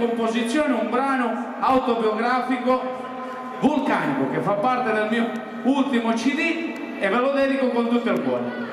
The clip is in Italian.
composizione un brano autobiografico vulcanico che fa parte del mio ultimo cd e ve lo dedico con tutto il cuore.